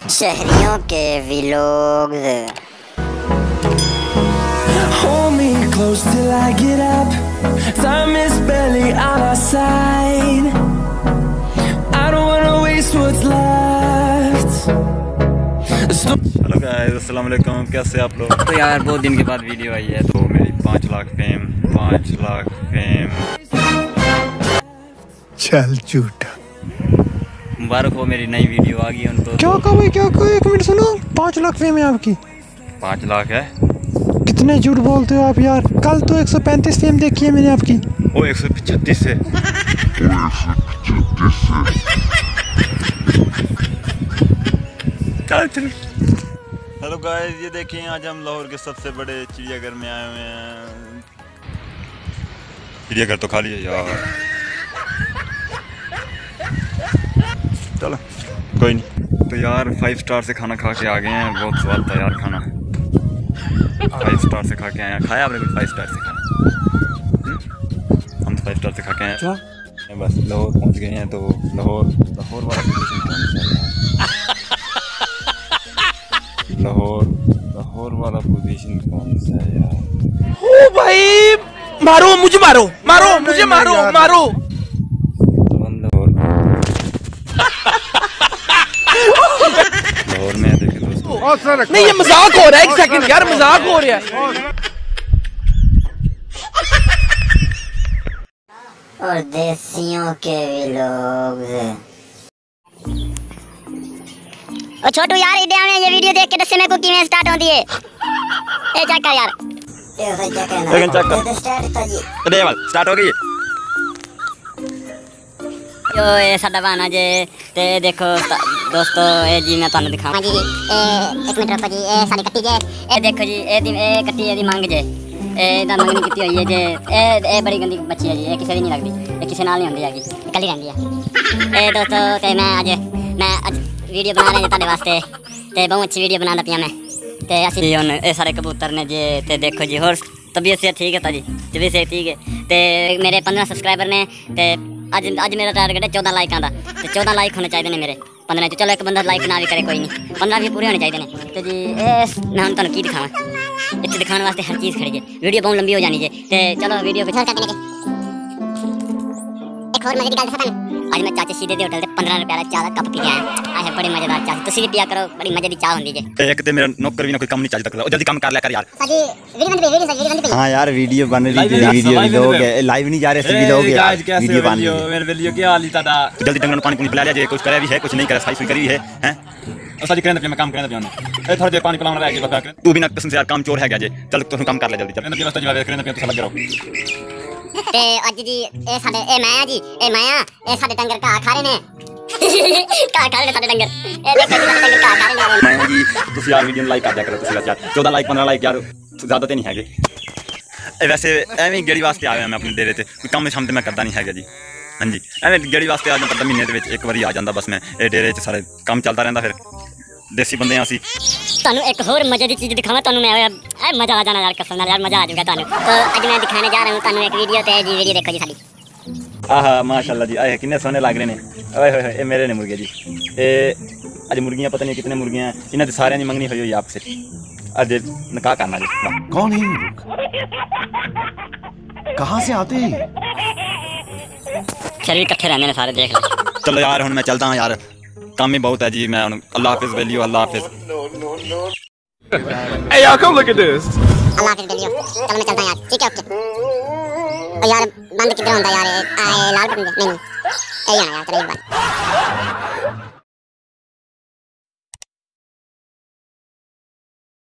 शहरियों के vlogs Hold me close till I get up. Time is barely on our side. I don't wanna waste what's left. The sto- hello guys अस्सलाम वालेकुम कैसे आप लोग तो यार बहुत दिन के बाद वीडियो आई है तो मेरी पाँच लाख फेम पाँच लाख फेम चल झूठा मुबारक हो मेरी नई वीडियो आ गई उनको क्या कहा भाई क्या कहा? एक मिनट सुनो। पाँच लाख फेम है आपकी। पाँच लाख है? कितने झूठ बोलते हो आप यार? कल तो 135 फेम देखी है मैंने आपकी। वो एक सौ से चल चल हेलो गाइस ये देखिए आज हम लाहौर के सबसे बड़े चिड़ियाघर में आए हुए हैं। चिड़ियाघर तो खाली है यार। चलो कोई नहीं। तो यार फाइव स्टार से खाना खा के आ गए हैं बहुत स्वाद था यार खाना। फाइव स्टार से खा के आए हैं। खाया आपने कोई फाइव स्टार से खाना? हम्म? हम तो फाइव स्टार से खा के आए। हैं बस लाहौर पहुँच गए हैं तो लाहौर लाहौर वाला पोजीशन है? लाहौर लाहौर वाला पोजीशन कौन सा है यार? ओ भाई मारो मुझे मारो मारो मुझे मारो मारो लाहौर लाहौर में है, देखे दोस्तों नहीं ये मज़ाक हो रहा है एक सेकंड यार मज़ाक हो रहा है। और देसियों के भी लोग ओ छोटू यार इधर आने ये वीडियो देख के तो दस में कुकी में स्टार्ट होती है। ए चेक कर यार। लेकिन चेक कर। तो स्टार्ट था तो जी। अरे स्टार्ट हो गई। ओए ए साडा बाना जे ते देखो ਤਾ- ਦੋਸਤੋ ਇਹ ਜੀ ਮੈਂ ਤੁਹਾਨੂੰ ਦਿਖਾਵਾਂ ਹਾਂਜੀ ਜੀ ਇਹ ਇੱਕ ਮਿੰਟ ਰੁਕੋ ਜੀ ਇਹ ਸਾਡੀ ਕੱਟੀ ਜੇ ਇਹ ਦੇਖੋ ਜੀ ਇਹ ਦੀ ਇਹ ਕੱਟੀ ਇਹਦੀ ਮੰਗ ਜੇ ਇਹ ਇਹਦਾ ਮੰਗਣੀ ਕੀਤੀ ਹੋਈ ਹੈ ਜੇ ਇਹ ਇਹ ਬੜੀ ਗੰਦੀ ਬੱਚੀ ਹੈ ਜੀ ਇਹ ਕਿਸੇ ਦੀ ਨਹੀਂ ਲੱਗਦੀ ਇਹ ਕਿਸੇ ਨਾਲ ਨਹੀਂ ਹੁੰਦੀ ਹੈਗੀ ਇਹ ਇਕੱਲੀ ਰਹਿੰਦੀ ਹੈ ਇਹ ਦੋਸਤੋ ਤੇ ਮੈਂ ਅੱਜ ਮੈਂ ਅੱਜ ਵੀਡੀਓ ਬਣਾ ਰਿਹਾ ਜੀ ਤੁਹਾਡੇ ਵਾਸਤੇ ਤੇ ਬਹੁਤ ਅੱਛੀ ਵੀਡੀਓ ਬਣਾਉਂਦਾ ਪਿਆ ਮੈਂ ਤੇ ਅਸੀਂ ਜੀ ਹੁਣ ਇਹ ਸਾਰੇ ਕਬੂਤਰ ਨੇ ਜੀ ਤੇ ਦੇਖੋ ਜੀ ਹੋਰ ਤਬੀਅਤ ਸੇ ਠੀਕ ਹੈ ਤਾਂ ਜੀ ਤਬੀਅਤ ਸੇ ਠੀਕ ਹੈ ਤੇ ਮੇਰੇ 15 ਸਬਸਕ੍ਰਾਈਬਰ ਨੇ ਤੇ ਅੱਜ ਅੱਜ ਮੇਰਾ ਟਾਰਗੇਟ ਹੈ 14 ਲਾਈਕਾਂ ਦਾ ਤੇ 14 ਲਾਈਕ ਹੋਣੇ ਚਾਹੀਦੇ ਨੇ पंद्रह चलो एक बंद लाइक ना भी करे, कोई नहीं। पंद्रह भी पूरे होने चाहिए ने तो जी, एस ना हम तुम की दिखावा इतने तो दिखाने वास्ते हर चीज़ खड़ी है। वीडियो बहुत लंबी हो जानी है। तो चलो वीडियो को एक और मज़े निकाल सकन आज मैं चाचे सीधे दे होटल से 15 रुपया वाला चाय कप पी गया आए है बड़ी मज़ेदार चाय तुसी भी पिया करो बड़ी मज़े दी चाय होंदी जे। एक दे मेरा नौकर भी ना कोई कम नहीं चाहता ओ जल्दी काम कर ले कर यार। साजी वीडियो बन रही है वीडियो बन रही हाँ। यार वीडियो बन रही है वीडियो लोग है लाइव नहीं जा रहे सभी लोग है वीडियो तो बन रही है। मेरे वीडियो के हाल ही दादा जल्दी डंगन पानी पुनी पिला लिया जे कुछ करे भी है कुछ नहीं करे सफ़ाई सुई करी है हैं? साजी करें तो अपने काम करें तो अपने ए थोड़ा देर पानी पिलाना रह गया तू बिना कसम से यार काम चोर है गया जे? चल तू काम कर ले जल्दी चल। अपने वास्ते जवाब करें अपने तो लग रहा। ਤੇ ਅੱਜ ਜੀ ਇਹ ਸਾਡੇ, ਇਹ ਮੈਂ ਆ ਜੀ, ਇਹ ਮੈਂ ਆ, ਇਹ ਸਾਡੇ ਡੰਗਰ ਘਾਹ ਖਾ ਰਹੇ ਨੇ। ਘਾਹ ਖਾ ਰਹੇ ਨੇ ਸਾਡੇ ਡੰਗਰ। ਇਹ ਦੇਖੋ ਜੀ, ਸਾਡੇ ਡੰਗਰ ਘਾਹ ਖਾ ਰਹੇ ਨੇ। ਮੈਂ ਜੀ, ਤੁਸੀਂ ਯਾਰ ਵੀਡੀਓ ਨੂੰ ਲਾਈਕ ਕਰ ਦਿਆ ਕਰੋ, ਤੁਸੀਂ ਯਾਰ 14 ਲਾਈਕ 15 ਲਾਈਕ ਯਾਰ, ਜ਼ਿਆਦਾ ਤੇ ਨਹੀਂ ਹੈਗੇ। ਇਹ ਵੈਸੇ ਐਵੇਂ ਹੀ ਗੇੜੀ ਵਾਸਤੇ ਆਇਆ ਮੈਂ ਆਪਣੇ ਡੇਰੇ ਤੇ। ਕੋਈ ਕੰਮ ਸ਼ਾਮ ਤੇ ਮੈਂ ਕਰਦਾ ਨਹੀਂ ਹੈਗਾ ਜੀ। ਹਾਂਜੀ, ਐਵੇਂ ਗੇੜੀ ਵਾਸਤੇ ਆ ਜਾਂਦਾ ਮਹੀਨੇ ਦੇ ਵਿੱਚ ਇੱਕ ਵਾਰੀ ਆ ਜਾਂਦਾ ਬਸ ਮੈਂ। ਇਹ ਡੇਰੇ 'ਚ ਸਾਰੇ ਕੰਮ ਚੱਲਦਾ ਰਹਿੰਦਾ ਫਿਰ। ਦੇਸੀ ਬੰਦੇ ਆ ਅਸੀਂ ਤੁਹਾਨੂੰ ਇੱਕ ਹੋਰ ਮਜ਼ੇ ਦੀ ਚੀਜ਼ ਦਿਖਾਵਾਂ ਤੁਹਾਨੂੰ ਮੈਂ ਐ ਮਜ਼ਾ ਆ ਜਾਣਾ ਯਾਰ ਕਸਮ ਨਾਲ ਯਾਰ ਮਜ਼ਾ ਆ ਜਾਊਗਾ ਤੁਹਾਨੂੰ ਤਾਂ ਅੱਜ ਮੈਂ ਦਿਖਾਣੇ ਜਾ ਰਿਹਾ ਹਾਂ ਤੁਹਾਨੂੰ ਇੱਕ ਵੀਡੀਓ ਤੇ ਜੀ ਵੀਡੀਓ ਦੇਖੋ ਜੀ ਸਾਡੀ ਆਹਾ ਮਾਸ਼ਾਅੱਲਾ ਜੀ ਆਏ ਕਿੰਨੇ ਸੋਹਣੇ ਲੱਗ ਰਹੇ ਨੇ ਓਏ ਹੋਏ ਹੋਏ ਇਹ ਮੇਰੇ ਨੇ ਮੁਰਗੇ ਜੀ ਇਹ ਅੱਜ ਮੁਰਗੀਆਂ ਪਤਾ ਨਹੀਂ ਕਿਤਨੇ ਮੁਰਗੀਆਂ हैं, ਇਹਨਾਂ ਦੇ ਸਾਰਿਆਂ ਦੀ ਮੰਗਣੀ ਹੋਈ ਹੋਈ ਆਪਸੇ ਅੱਜ ਨਿਕਾਹ करना जी वाह। कौन है ये लोग कहाँ से आते हैं ਫਿਰ ਵੀ ਇਕੱਠੇ ਰਹਿੰਦੇ ਨੇ ਸਾਰੇ ਦੇਖ ਲੈ चलो यार ਹੁਣ मैं चलता हूँ यार काम ही बहुत है जी मैं ਹੁਣ अल्लाह हाफिज value Allah Hafiz Hey y'all come look at this ਅੱਲਾ ਹਾਫਿਜ਼ ਬੇਲੀਓ ਚਲ ਮੈਂ ਚਲਦਾ ਯਾਰ ਠੀਕ ਹੈ ਓਕੇ ਓ ਯਾਰ ਬੰਦ ਕਿੱਧਰ ਹੁੰਦਾ ਯਾਰ ਇਹ ਆਏ ਲਾਲ ਬਟਨ ਦੇ ਨਹੀਂ ਨਹੀਂ ਇਹ ਆਣਾ ਯਾਰ ਕਰੇ ਬੰਦ